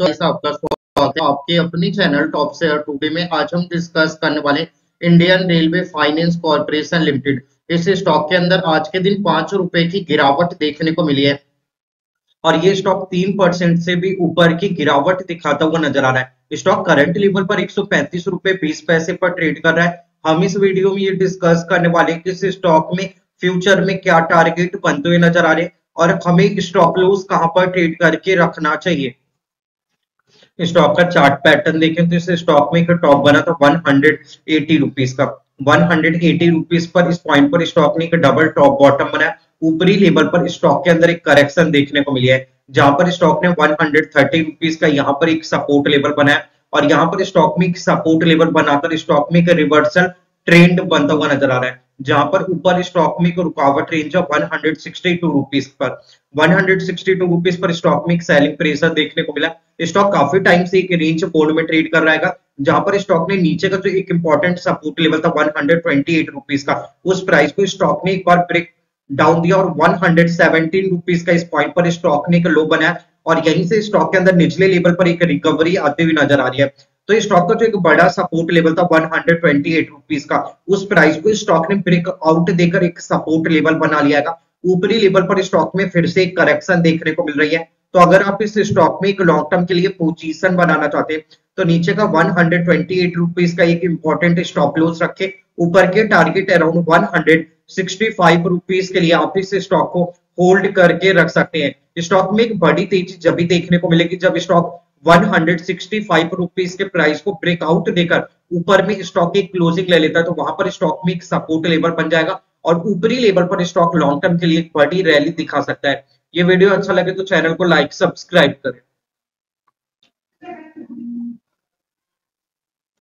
तो ऐसा आपका स्वागत है। आपके अपनी चैनल टॉप से टूडे में आज हम डिस्कस करने वाले Indian Railway Finance Corporation Limited इस स्टॉक के अंदर आज के दिन पाँच रुपए की गिरावट देखने को मिली है। और ये स्टॉक तीन परसेंट से भी ऊपर की गिरावट दिखाता हुआ नज़र आ रहा है। स्टॉक करंट लेवल पर एक सौ पैंतीस रुपए बीस पैसे पर ट्रेड कर रहा है। हम इस वीडियो में ये डिस्कस करने वाले कि इस स्टॉक में फ्यूचर में क्या टारगेट बनते हुए नज़र आ रहे हैं और हमें स्टॉप लॉस कहाँ पर ट्रेड करके रखना चाहिए। स्टॉक का चार्ट पैटर्न देखें तो इस स्टॉक में एक टॉप बना था वन हंड्रेड एटी रुपीज़ का। वन हंड्रेड एटी रुपीज़ पर इस पॉइंट पर स्टॉक ने एक डबल टॉप बॉटम बनाया। ऊपरी लेवल पर स्टॉक के अंदर एक करेक्शन देखने को मिली है, जहाँ पर स्टॉक ने वन हंड्रेड थर्टी रुपीज़ का यहाँ पर एक सपोर्ट लेवल बनाया और यहाँ पर स्टॉक में एक सपोर्ट लेवल बनाकर स्टॉक में एक रिवर्सल ट्रेंड बनता हुआ नज़र आ रहा है। जहाँ पर ऊपर स्टॉक में एक रुकावट रेंज है one hundred sixty two rupees पर। One hundred sixty two rupees पर स्टॉक में एक सेलिंग प्रेशर देखने को मिला। स्टॉक काफ़ी टाइम से एक रेंज बोर्ड में ट्रेड कर रहा है, जहाँ पर स्टॉक ने नीचे का जो एक इंपॉर्टेंट सपोर्ट लेवल था one hundred twenty eight rupees का। उस प्राइस को स्टॉक ने एक बार ब्रेक डाउन दिया और वन हंड्रेड सेवनटीन रुपीज़ का इस पॉइंट पर स्टॉक ने एक लो बनाया। और यहीं से स्टॉक के अंदर निचले लेवल पर एक रिकवरी आती हुई नज़र आ रही है। तो ये स्टॉक का जो एक बड़ा सपोर्ट लेवल था one hundred twenty eight rupees का, उस प्राइस को स्टॉक ने ब्रेक आउट देकर एक सपोर्ट लेवल बना लिया था। ऊपरी लेवल पर स्टॉक में फिर से एक करेक्शन देखने को मिल रही है। तो अगर आप इस स्टॉक में एक लॉन्ग टर्म के लिए पोजीशन बनाना चाहते तो नीचे का वन हंड्रेड का एक इंपॉर्टेंट स्टॉप लॉस रखे। ऊपर के टारगेट अराउंड वन हंड्रेड के लिए आप इस स्टॉक को होल्ड करके रख सकते हैं। स्टॉक में एक बड़ी तेज़ी जब भी देखने को मिलेगी, जब स्टॉक 165 रुपीस के प्राइस को ब्रेकआउट देकर ऊपर में स्टॉक की क्लोजिंग ले लेता है तो वहाँ पर स्टॉक में एक सपोर्ट लेवल बन जाएगा और ऊपरी लेवल पर स्टॉक लॉन्ग टर्म के लिए एक बड़ी रैली दिखा सकता है। ये वीडियो अच्छा लगे तो चैनल को लाइक सब्सक्राइब करें।